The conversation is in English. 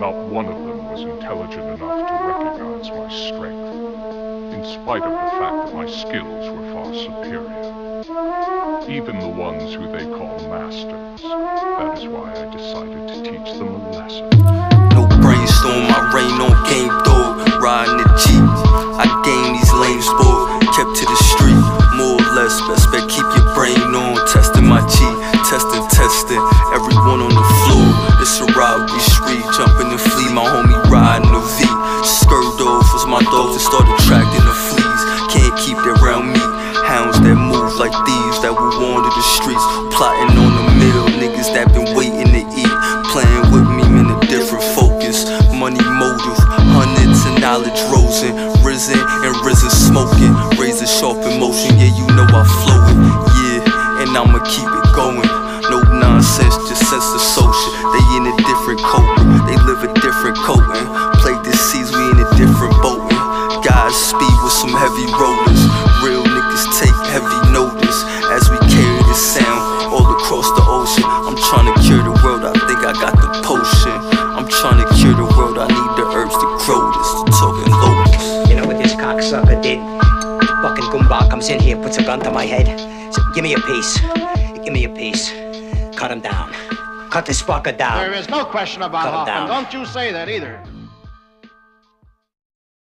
Not one of them was intelligent enough to recognize my strength, in spite of the fact that my skills were far superior. Even the ones who they call masters. That is why I decided to teach them a lesson. No brainstorm, I rain on game dog, riding the Jeep. I game these lames bored, kept to the was my dog that started attracting the fleas. Can't keep it around me. Hounds that move like thieves that will wander the streets, plotting on the mill. Niggas that been waiting to eat, playing with me in a different focus. Money motive, hundreds of knowledge rosin. risen and risen smoking. Razor sharp emotion, yeah, you know I flow it, yeah, and I'ma keep it going. No nonsense, just sense of social. They in a different coating, they live a different Godspeed with some heavy rollers. Real niggas take heavy notice as we carry this sound all across the ocean. I'm trying to cure the world, I think I got the potion. I'm trying to cure the world, I need the herbs to grow this. To talking lotus. You know what this cocksucker did? Fucking Goomba comes in here, puts a gun to my head. So give me a piece. Give me a piece. Cut him down. Cut this fucker down. There is no question about Cut him Hoffman. down. Don't you say that either.